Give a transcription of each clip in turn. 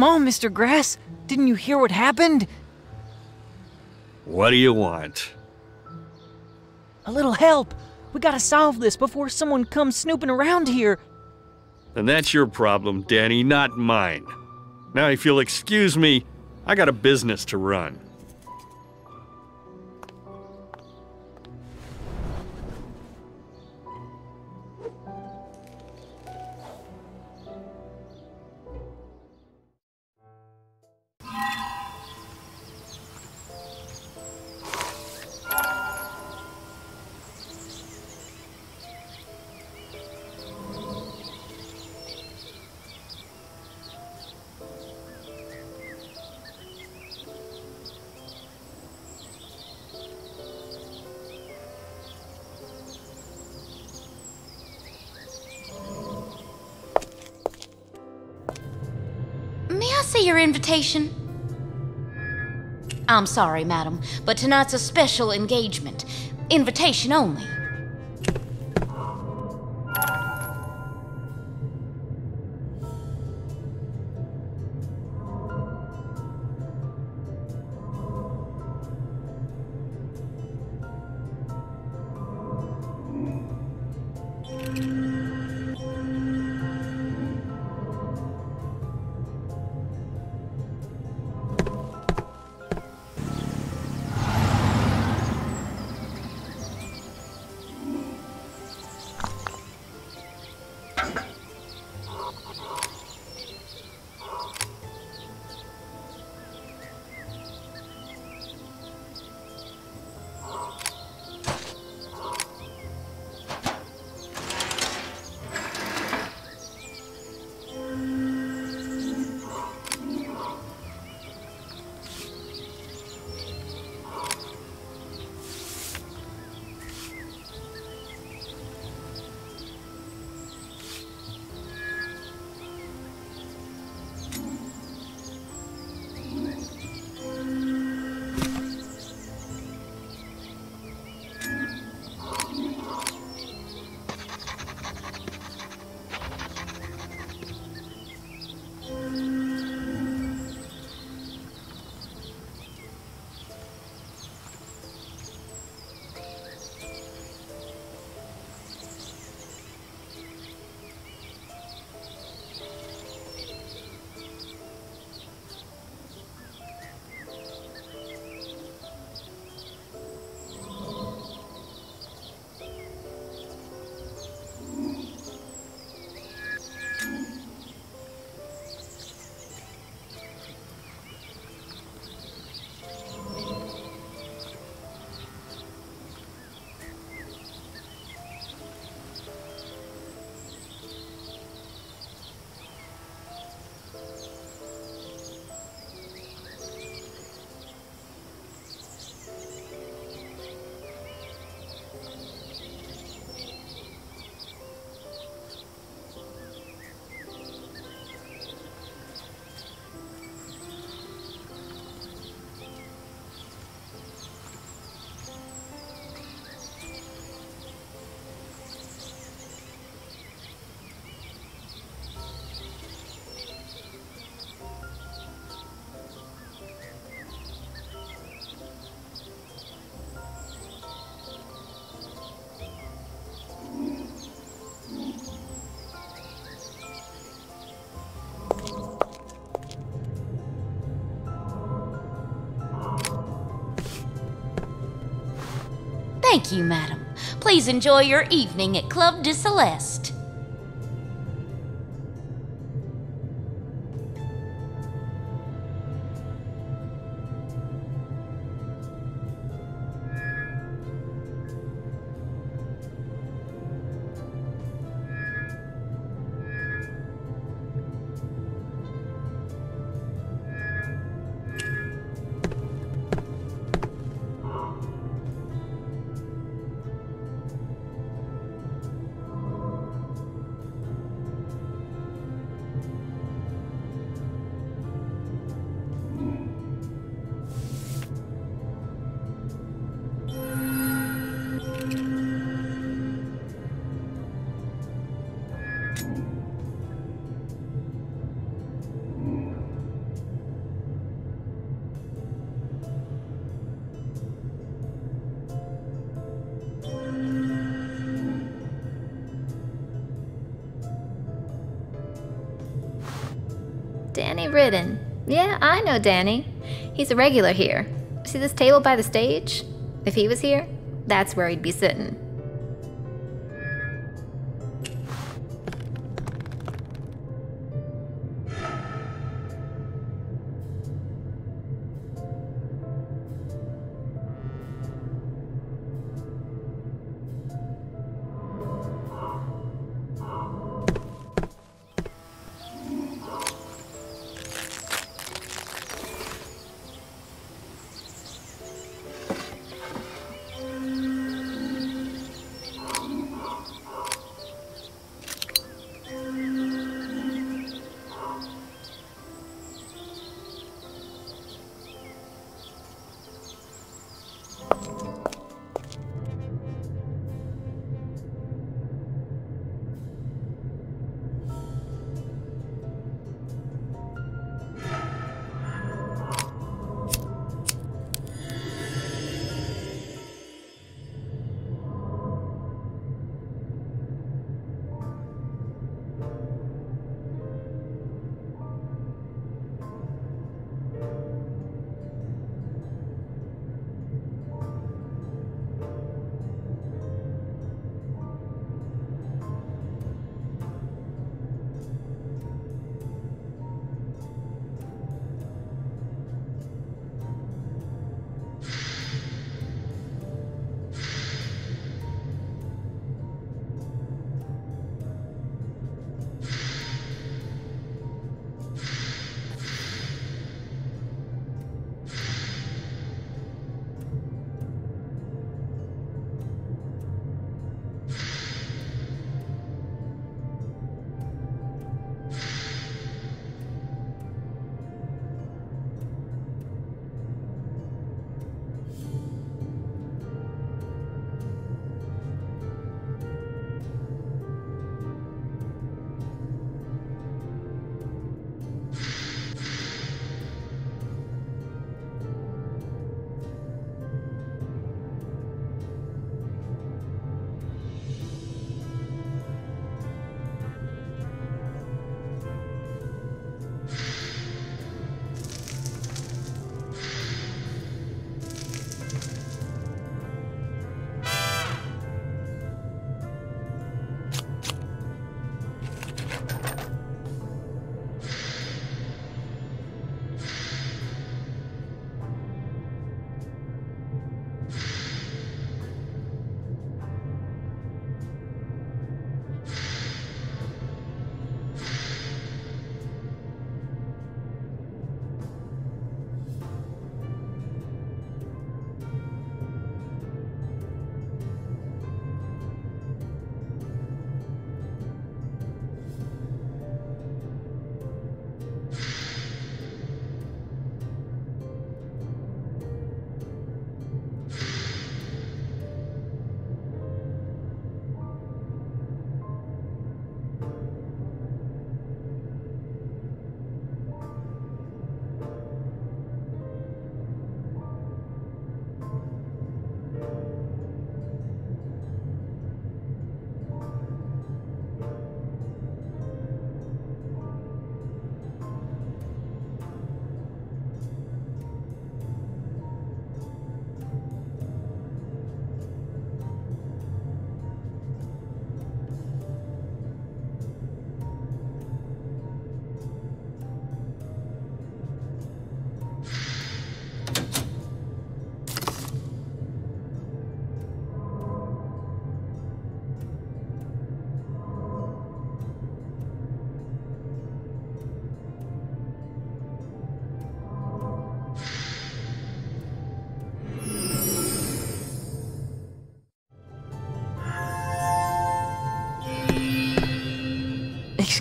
Come on, Mr. Grass. Didn't you hear what happened? What do you want? A little help. We gotta solve this before someone comes snooping around here. And that's your problem, Danny, not mine. Now, if you'll excuse me, I got a business to run. See your invitation? I'm sorry, madam, but tonight's a special engagement. Invitation only. You, madam. Please enjoy your evening at Club de Celeste. Ridden. Yeah, I know Danny. He's a regular here. See this table by the stage? If he was here, that's where he'd be sitting.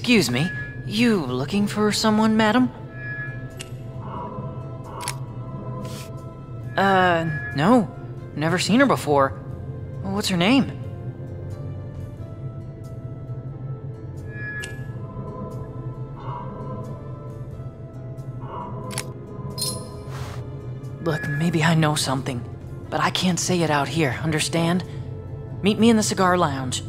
Excuse me, you looking for someone, madam? Uh, no. Never seen her before. What's her name? Look, maybe I know something, but I can't say it out here, understand? Meet me in the cigar lounge.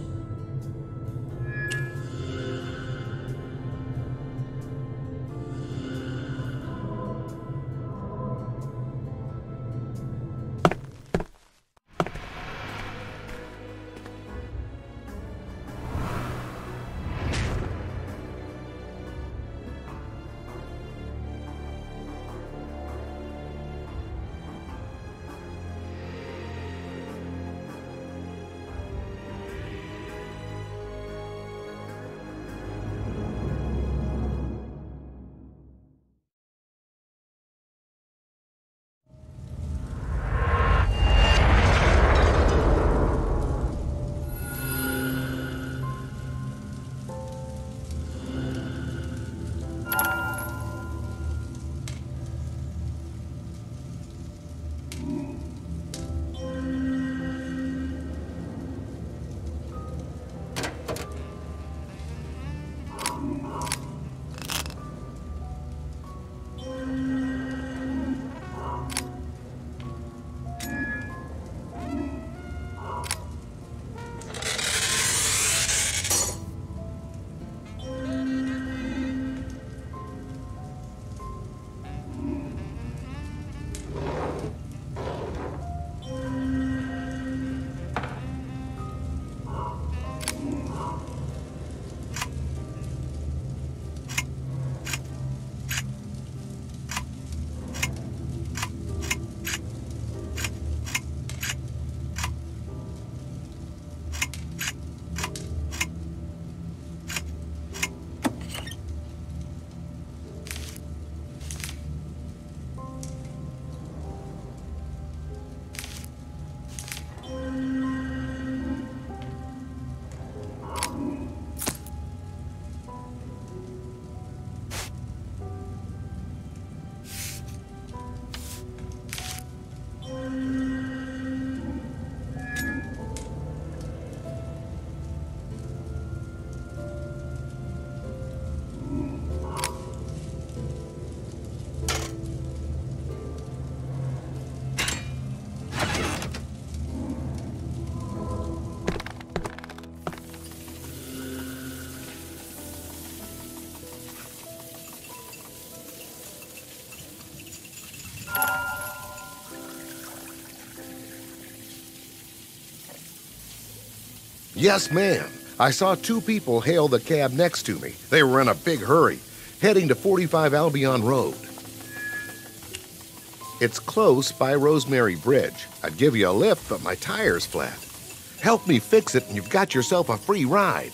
Yes, ma'am. I saw two people hail the cab next to me. They were in a big hurry, heading to 45 Albion Road. It's close by Rosemary Bridge. I'd give you a lift, but my tire's flat. Help me fix it, and you've got yourself a free ride.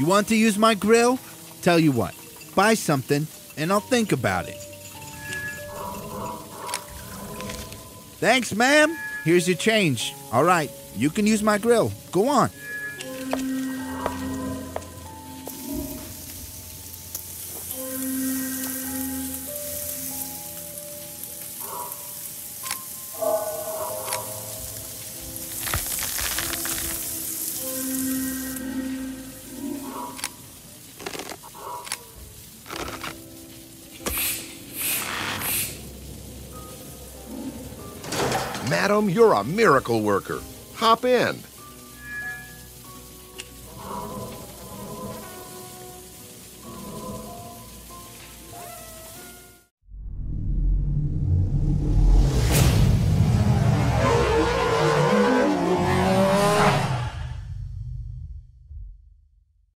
You want to use my grill? Tell you what, buy something and I'll think about it. Thanks, ma'am. Here's your change. All right, you can use my grill. Go on. Madam, you're a miracle worker. Hop in.